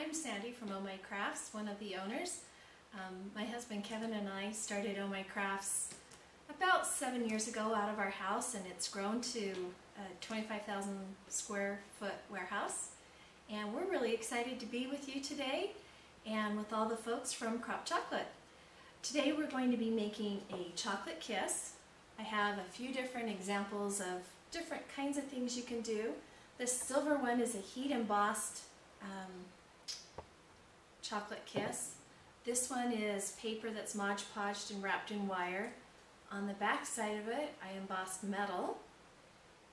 I'm Sandy from Oh My Crafts, one of the owners. Um, my husband Kevin and I started Oh My Crafts about seven years ago out of our house and it's grown to a 25,000 square foot warehouse. And we're really excited to be with you today and with all the folks from Crop Chocolate. Today we're going to be making a chocolate kiss. I have a few different examples of different kinds of things you can do. This silver one is a heat embossed um, chocolate kiss. This one is paper that's Mod Podged and wrapped in wire. On the back side of it, I embossed metal.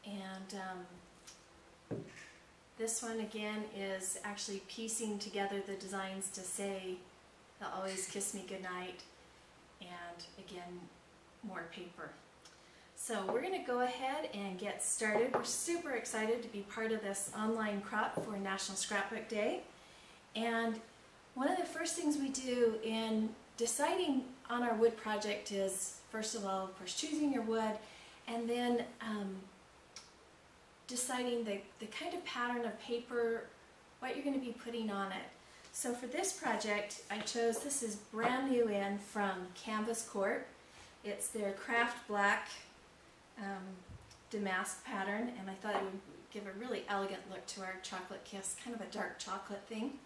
And um, this one again is actually piecing together the designs to say, they'll always kiss me goodnight. And again, more paper. So we're going to go ahead and get started. We're super excited to be part of this online crop for National Scrapbook Day. And one of the first things we do in deciding on our wood project is, first of all, of course, choosing your wood and then um, deciding the, the kind of pattern of paper, what you're going to be putting on it. So for this project, I chose, this is brand new in from Canvas Corp. It's their craft black um, damask pattern and I thought it would give a really elegant look to our chocolate kiss, kind of a dark chocolate thing.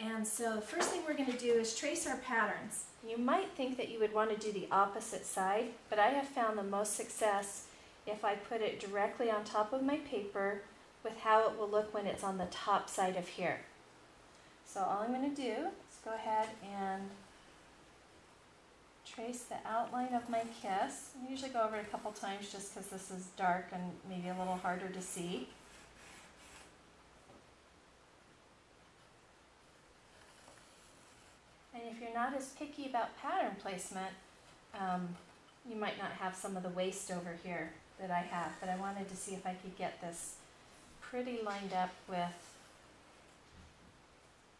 And so the first thing we're going to do is trace our patterns. You might think that you would want to do the opposite side, but I have found the most success if I put it directly on top of my paper with how it will look when it's on the top side of here. So all I'm going to do is go ahead and trace the outline of my kiss. I usually go over it a couple times just because this is dark and maybe a little harder to see. And if you're not as picky about pattern placement, um, you might not have some of the waste over here that I have, but I wanted to see if I could get this pretty lined up with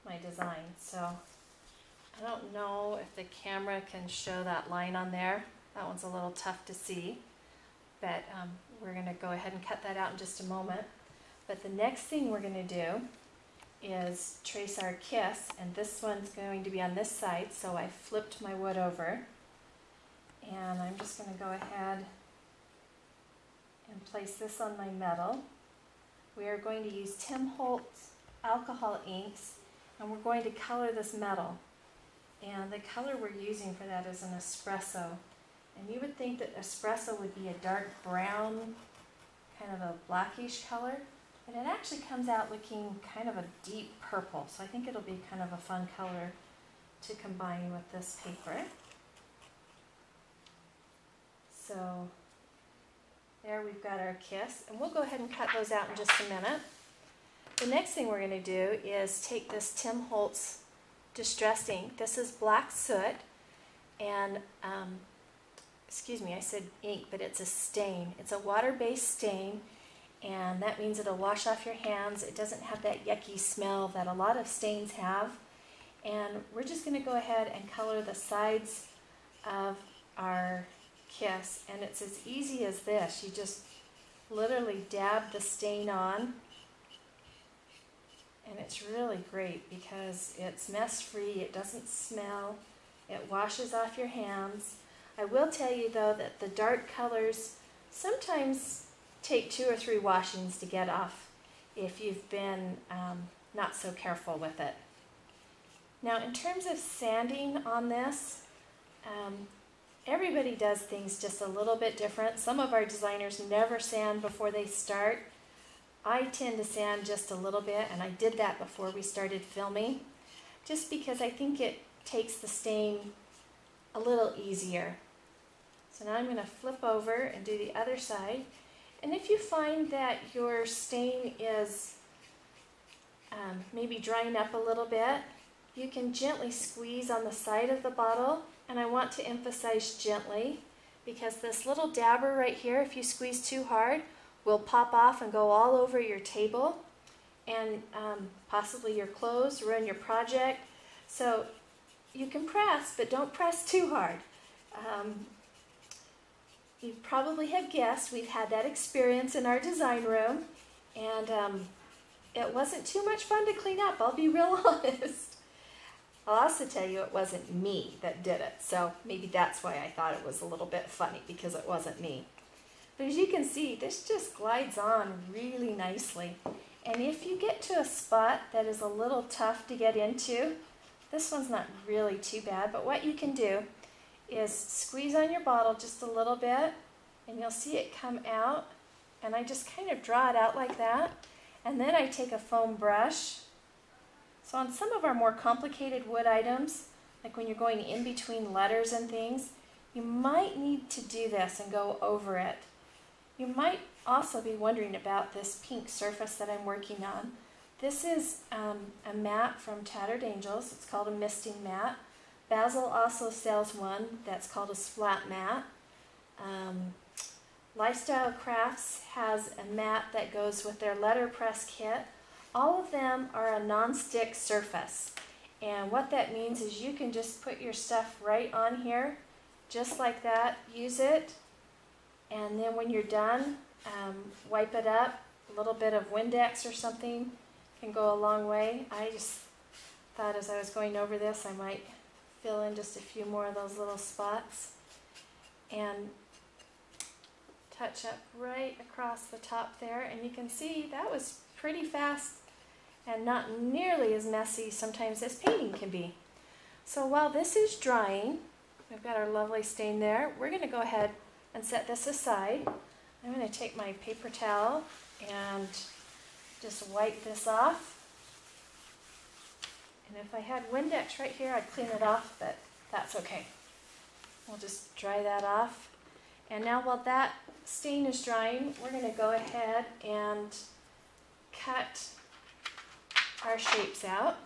my design. So I don't know if the camera can show that line on there. That one's a little tough to see, but um, we're going to go ahead and cut that out in just a moment. But the next thing we're going to do is trace our kiss, and this one's going to be on this side, so I flipped my wood over. And I'm just going to go ahead and place this on my metal. We are going to use Tim Holtz alcohol inks, and we're going to color this metal. And the color we're using for that is an espresso. And you would think that espresso would be a dark brown, kind of a blackish color, but it actually comes out looking kind of a deep purple. So I think it'll be kind of a fun color to combine with this paper. So there we've got our kiss, and we'll go ahead and cut those out in just a minute. The next thing we're going to do is take this Tim Holtz distressed ink. This is black soot, and um, excuse me, I said ink, but it's a stain. It's a water-based stain, and that means it'll wash off your hands. It doesn't have that yucky smell that a lot of stains have. And we're just going to go ahead and color the sides of our kiss, and it's as easy as this. You just literally dab the stain on and it's really great because it's mess free, it doesn't smell, it washes off your hands. I will tell you though that the dark colors sometimes take two or three washings to get off if you've been um, not so careful with it. Now in terms of sanding on this, um, everybody does things just a little bit different. Some of our designers never sand before they start. I tend to sand just a little bit, and I did that before we started filming, just because I think it takes the stain a little easier. So now I'm going to flip over and do the other side. And if you find that your stain is um, maybe drying up a little bit, you can gently squeeze on the side of the bottle. And I want to emphasize gently because this little dabber right here, if you squeeze too hard, will pop off and go all over your table and um, possibly your clothes, ruin your project. So you can press, but don't press too hard. Um, you probably have guessed we've had that experience in our design room, and um, it wasn't too much fun to clean up, I'll be real honest. I'll also tell you it wasn't me that did it, so maybe that's why I thought it was a little bit funny because it wasn't me. But as you can see, this just glides on really nicely. And if you get to a spot that is a little tough to get into, this one's not really too bad, but what you can do is squeeze on your bottle just a little bit and you'll see it come out and I just kind of draw it out like that and then I take a foam brush. So on some of our more complicated wood items like when you're going in between letters and things you might need to do this and go over it. You might also be wondering about this pink surface that I'm working on. This is um, a mat from Tattered Angels. It's called a misting mat Bazzill also sells one that's called a splat mat. Um, Lifestyle Crafts has a mat that goes with their letterpress kit. All of them are a non-stick surface. And what that means is you can just put your stuff right on here, just like that, use it, and then when you're done, um, wipe it up. A little bit of Windex or something can go a long way. I just thought as I was going over this, I might fill in just a few more of those little spots and touch up right across the top there and you can see that was pretty fast and not nearly as messy sometimes as painting can be. So while this is drying, we've got our lovely stain there, we're going to go ahead and set this aside. I'm going to take my paper towel and just wipe this off. And if I had Windex right here, I'd clean it off, but that's okay. We'll just dry that off. And now while that stain is drying, we're going to go ahead and cut our shapes out.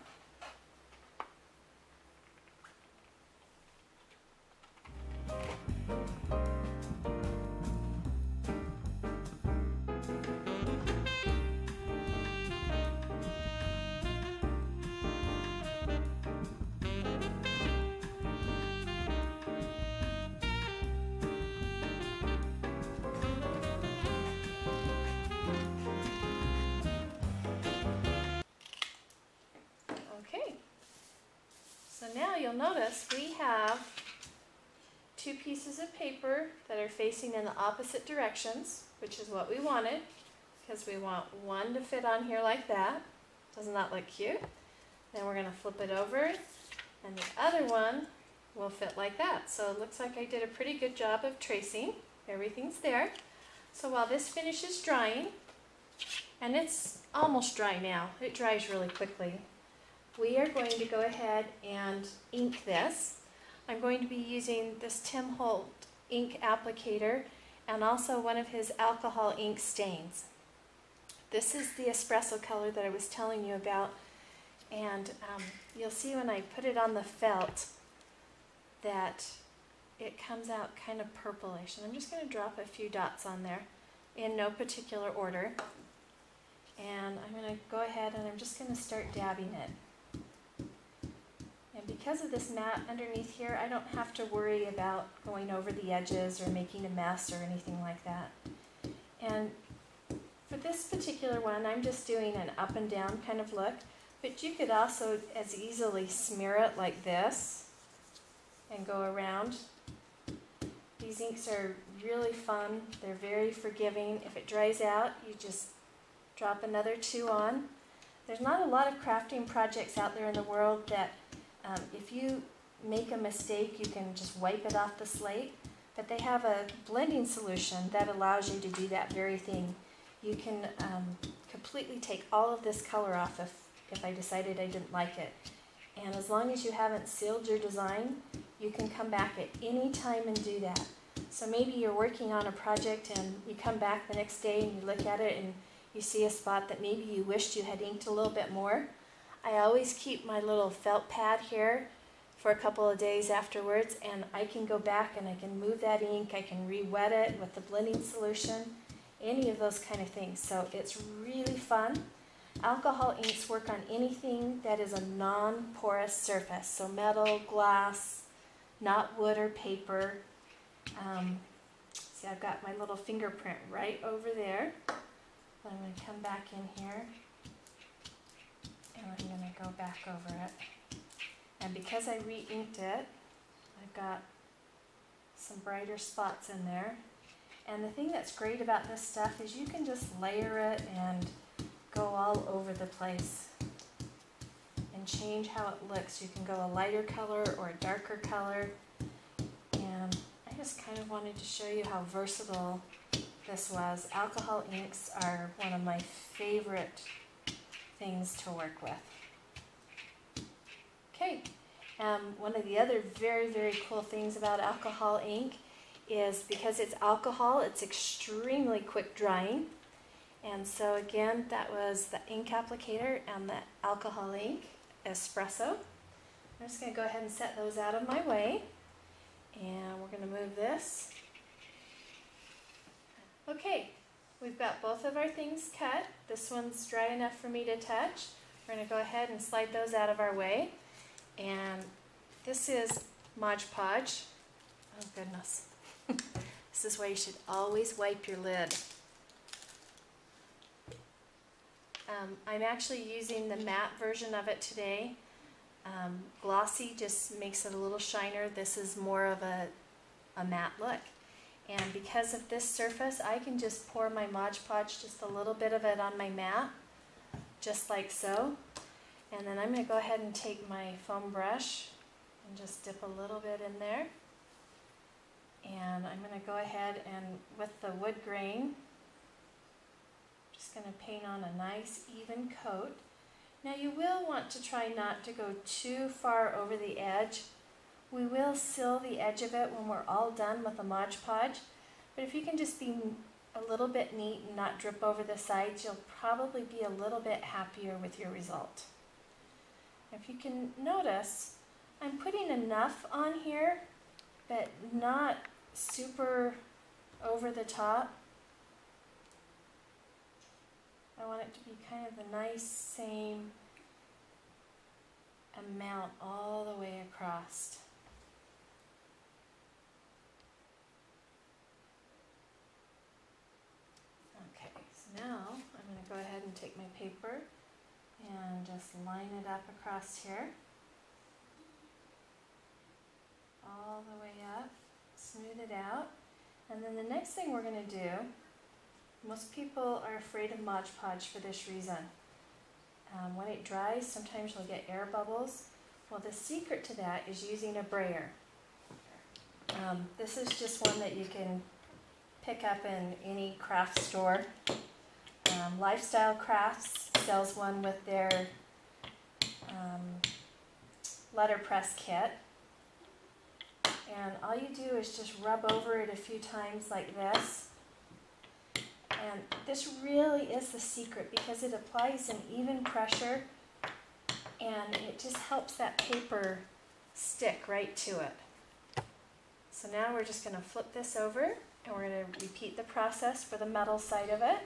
Notice we have two pieces of paper that are facing in the opposite directions, which is what we wanted, because we want one to fit on here like that. Doesn't that look cute? Then we're going to flip it over, and the other one will fit like that. So it looks like I did a pretty good job of tracing. Everything's there. So while this finishes drying, and it's almost dry now, it dries really quickly we are going to go ahead and ink this. I'm going to be using this Tim Holtz ink applicator and also one of his alcohol ink stains. This is the espresso color that I was telling you about and um, you'll see when I put it on the felt that it comes out kind of purplish and I'm just going to drop a few dots on there in no particular order and I'm going to go ahead and I'm just going to start dabbing it because of this mat underneath here, I don't have to worry about going over the edges or making a mess or anything like that. And for this particular one, I'm just doing an up and down kind of look, but you could also as easily smear it like this and go around. These inks are really fun. They're very forgiving. If it dries out, you just drop another two on. There's not a lot of crafting projects out there in the world that um, if you make a mistake, you can just wipe it off the slate, but they have a blending solution that allows you to do that very thing. You can um, completely take all of this color off if, if I decided I didn't like it. And as long as you haven't sealed your design, you can come back at any time and do that. So maybe you're working on a project and you come back the next day and you look at it and you see a spot that maybe you wished you had inked a little bit more. I always keep my little felt pad here for a couple of days afterwards and I can go back and I can move that ink, I can re-wet it with the blending solution, any of those kind of things. So it's really fun. Alcohol inks work on anything that is a non-porous surface, so metal, glass, not wood or paper. Um, see, I've got my little fingerprint right over there. I'm going to come back in here I'm going to go back over it. And because I re-inked it, I've got some brighter spots in there. And the thing that's great about this stuff is you can just layer it and go all over the place and change how it looks. You can go a lighter color or a darker color. And I just kind of wanted to show you how versatile this was. Alcohol inks are one of my favorite things to work with. Okay, um, one of the other very, very cool things about alcohol ink is because it's alcohol, it's extremely quick drying. And so again, that was the ink applicator and the alcohol ink espresso. I'm just going to go ahead and set those out of my way. And we're going to move this. Okay, we've got both of our things cut. This one's dry enough for me to touch. We're going to go ahead and slide those out of our way. And this is Mod Podge. Oh goodness. this is why you should always wipe your lid. Um, I'm actually using the matte version of it today. Um, glossy just makes it a little shiner. This is more of a, a matte look. And because of this surface, I can just pour my Mod Podge, just a little bit of it on my mat, just like so. And then I'm going to go ahead and take my foam brush and just dip a little bit in there. And I'm going to go ahead and with the wood grain, just going to paint on a nice even coat. Now you will want to try not to go too far over the edge. We will seal the edge of it when we're all done with the Mod Podge, but if you can just be a little bit neat and not drip over the sides, you'll probably be a little bit happier with your result. If you can notice, I'm putting enough on here, but not super over the top. I want it to be kind of the nice same amount all the way across. Okay, so now I'm going to go ahead and take my paper and just line it up across here. All the way up, smooth it out. And then the next thing we're going to do most people are afraid of Mod Podge for this reason. Um, when it dries, sometimes you'll get air bubbles. Well, the secret to that is using a brayer. Um, this is just one that you can pick up in any craft store. Um, Lifestyle Crafts sells one with their um, letterpress kit. And all you do is just rub over it a few times like this and this really is the secret because it applies an even pressure and it just helps that paper stick right to it. So now we're just going to flip this over and we're going to repeat the process for the metal side of it.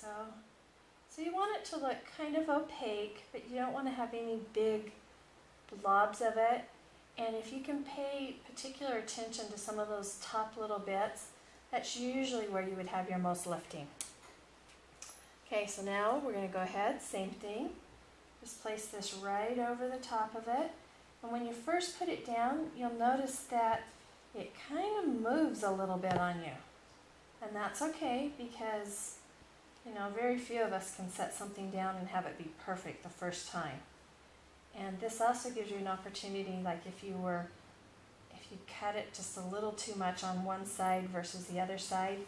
So. So you want it to look kind of opaque, but you don't want to have any big blobs of it. And if you can pay particular attention to some of those top little bits, that's usually where you would have your most lifting. Okay, so now we're going to go ahead, same thing. Just place this right over the top of it. And when you first put it down, you'll notice that it kind of moves a little bit on you. And that's okay because, you know, very few of us can set something down and have it be perfect the first time. And this also gives you an opportunity, like if you were, if you cut it just a little too much on one side versus the other side.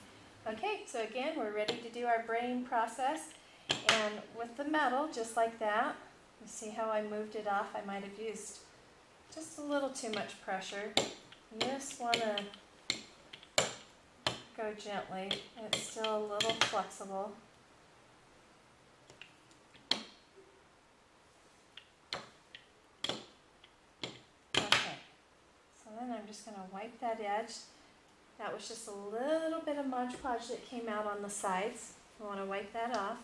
Okay, so again, we're ready to do our brayer process. And with the metal, just like that, you see how I moved it off? I might have used just a little too much pressure. You just want to go gently. It's still a little flexible. Okay, so then I'm just going to wipe that edge. That was just a little bit of Mod Podge that came out on the sides. I want to wipe that off.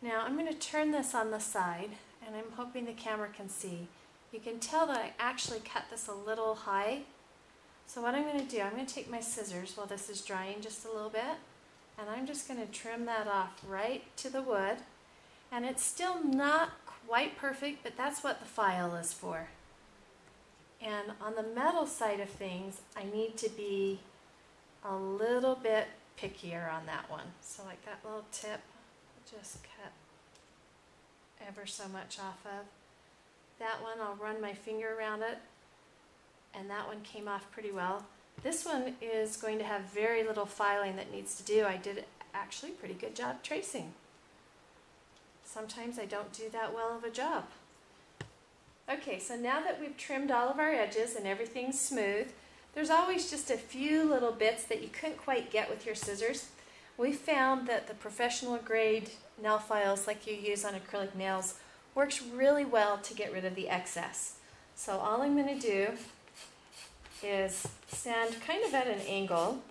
Now I'm going to turn this on the side and I'm hoping the camera can see. You can tell that I actually cut this a little high. So what I'm going to do, I'm going to take my scissors while this is drying just a little bit, and I'm just going to trim that off right to the wood. And it's still not quite perfect, but that's what the file is for. And on the metal side of things, I need to be a little bit pickier on that one. So like that little tip, just cut ever so much off of. That one, I'll run my finger around it, and that one came off pretty well. This one is going to have very little filing that needs to do. I did actually pretty good job tracing. Sometimes I don't do that well of a job. Okay, so now that we've trimmed all of our edges and everything's smooth, there's always just a few little bits that you couldn't quite get with your scissors. We found that the professional grade nail files like you use on acrylic nails works really well to get rid of the excess. So all I'm going to do is sand kind of at an angle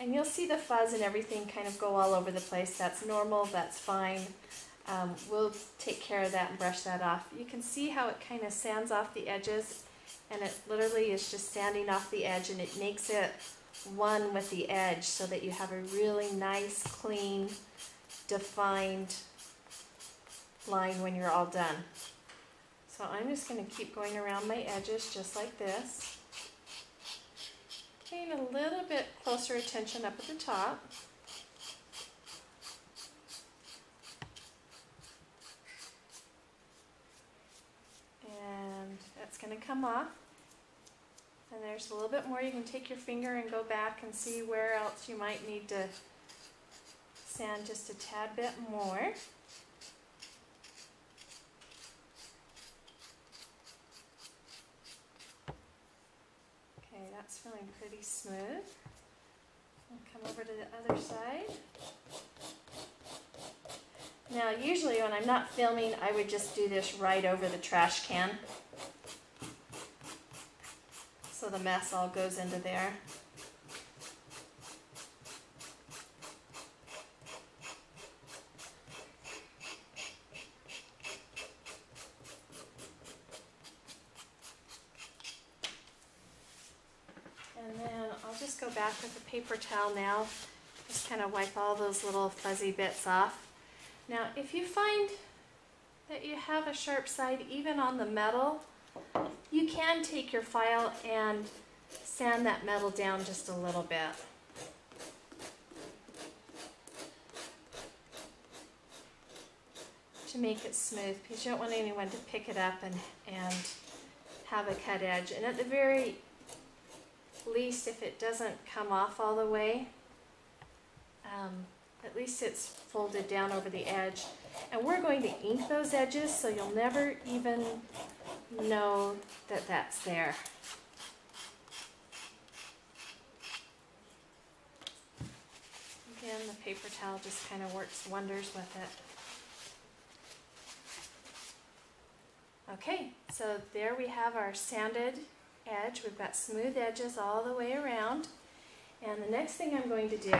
and you'll see the fuzz and everything kind of go all over the place. That's normal, that's fine. Um, we'll take care of that and brush that off. You can see how it kind of sands off the edges and it literally is just sanding off the edge and it makes it one with the edge so that you have a really nice, clean, defined line when you're all done. So I'm just going to keep going around my edges just like this. Paying a little bit closer attention up at the top. And that's going to come off. And there's a little bit more. You can take your finger and go back and see where else you might need to sand just a tad bit more. That's feeling pretty smooth. I'll come over to the other side. Now usually when I'm not filming I would just do this right over the trash can. So the mess all goes into there. With a paper towel now. Just kind of wipe all those little fuzzy bits off. Now, if you find that you have a sharp side even on the metal, you can take your file and sand that metal down just a little bit. To make it smooth because you don't want anyone to pick it up and, and have a cut edge. And at the very least if it doesn't come off all the way, um, at least it's folded down over the edge. And we're going to ink those edges so you'll never even know that that's there. Again, the paper towel just kind of works wonders with it. Okay, so there we have our sanded edge. We've got smooth edges all the way around. And the next thing I'm going to do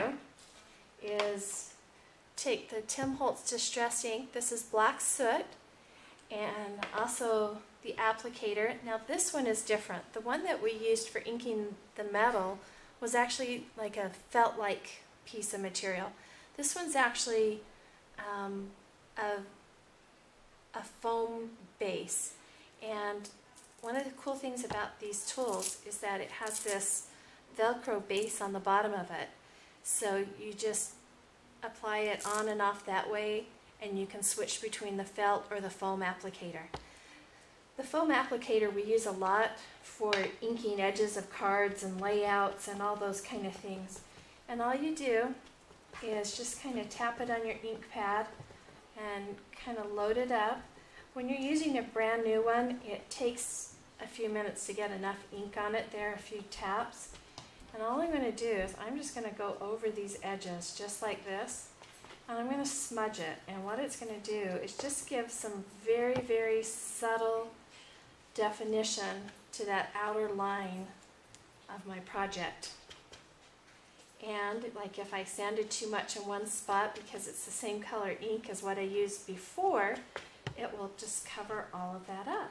is take the Tim Holtz Distress Ink. This is black soot and also the applicator. Now this one is different. The one that we used for inking the metal was actually like a felt-like piece of material. This one's actually um, a, a foam base and one of the cool things about these tools is that it has this Velcro base on the bottom of it. So you just apply it on and off that way and you can switch between the felt or the foam applicator. The foam applicator we use a lot for inking edges of cards and layouts and all those kind of things. And all you do is just kind of tap it on your ink pad and kind of load it up. When you're using a brand new one, it takes a few minutes to get enough ink on it there, a few taps. And all I'm going to do is I'm just going to go over these edges just like this. And I'm going to smudge it. And what it's going to do is just give some very, very subtle definition to that outer line of my project. And like if I sanded too much in one spot because it's the same color ink as what I used before, it will just cover all of that up.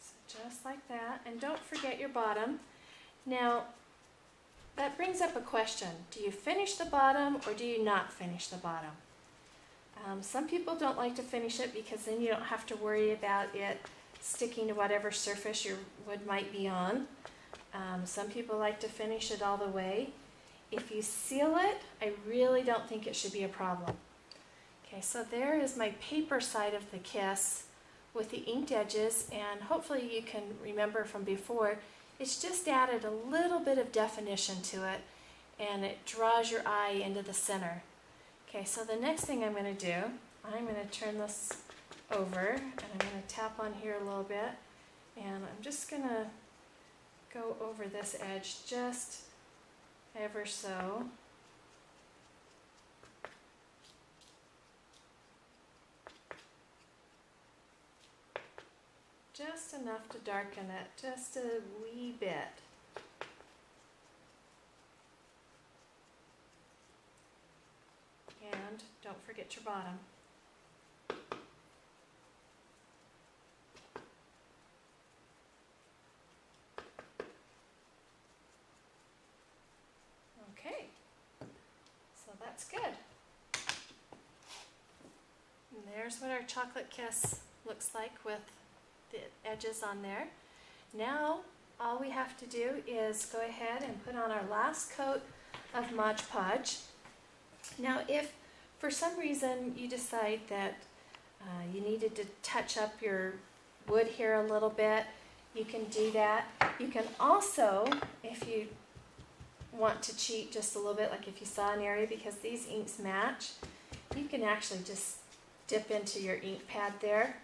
So just like that. And don't forget your bottom. Now, that brings up a question. Do you finish the bottom or do you not finish the bottom? Um, some people don't like to finish it because then you don't have to worry about it sticking to whatever surface your wood might be on. Um, some people like to finish it all the way. If you seal it, I really don't think it should be a problem. Okay, so there is my paper side of the kiss with the inked edges and hopefully you can remember from before, it's just added a little bit of definition to it and it draws your eye into the center. Okay, so the next thing I'm going to do, I'm going to turn this over and I'm going to tap on here a little bit and I'm just going to go over this edge just ever so. Just enough to darken it, just a wee bit. And don't forget your bottom. Okay, so that's good. And there's what our chocolate kiss looks like with the edges on there. Now, all we have to do is go ahead and put on our last coat of Mod Podge. Now, if for some reason you decide that uh, you needed to touch up your wood here a little bit, you can do that. You can also, if you want to cheat just a little bit, like if you saw an area, because these inks match, you can actually just dip into your ink pad there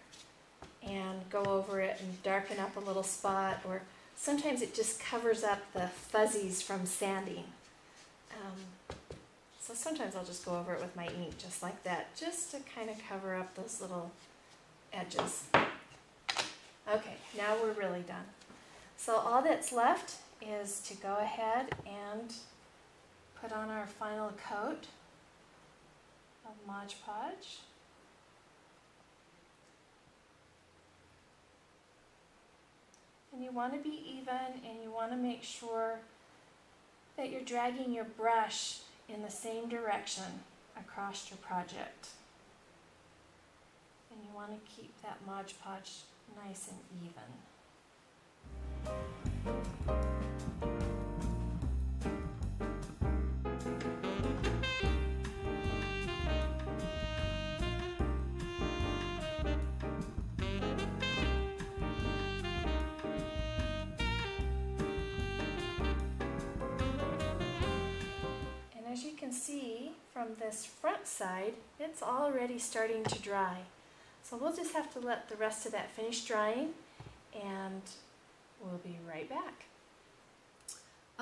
and go over it and darken up a little spot, or sometimes it just covers up the fuzzies from sanding. Um, so sometimes I'll just go over it with my ink just like that, just to kind of cover up those little edges. Okay, now we're really done. So all that's left is to go ahead and put on our final coat of Mod Podge. You want to be even and you want to make sure that you're dragging your brush in the same direction across your project. And you want to keep that Mod Podge nice and even. Can see from this front side, it's already starting to dry. So we'll just have to let the rest of that finish drying and we'll be right back.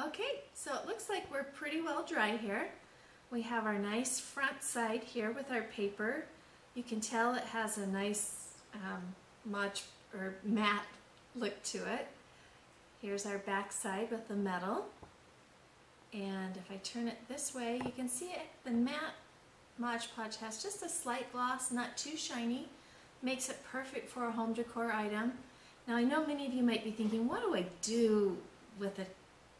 Okay, so it looks like we're pretty well dry here. We have our nice front side here with our paper. You can tell it has a nice um, much or matte look to it. Here's our back side with the metal. And if I turn it this way, you can see it, the matte Mod Podge has just a slight gloss, not too shiny. Makes it perfect for a home decor item. Now I know many of you might be thinking, what do I do with a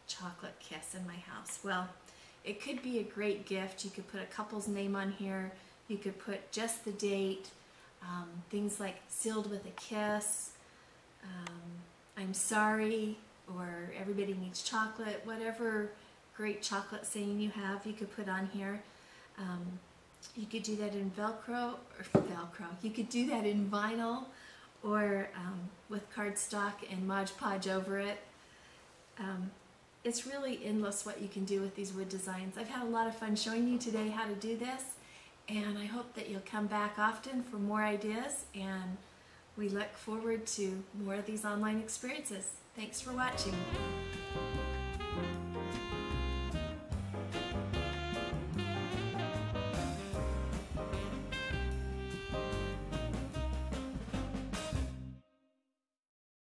chocolate kiss in my house? Well, it could be a great gift. You could put a couple's name on here. You could put just the date, um, things like sealed with a kiss, um, I'm sorry, or everybody needs chocolate, whatever great chocolate saying you have you could put on here. Um, you could do that in Velcro, or Velcro, you could do that in vinyl or um, with cardstock and Mod Podge over it. Um, it's really endless what you can do with these wood designs. I've had a lot of fun showing you today how to do this and I hope that you'll come back often for more ideas and we look forward to more of these online experiences. Thanks for watching.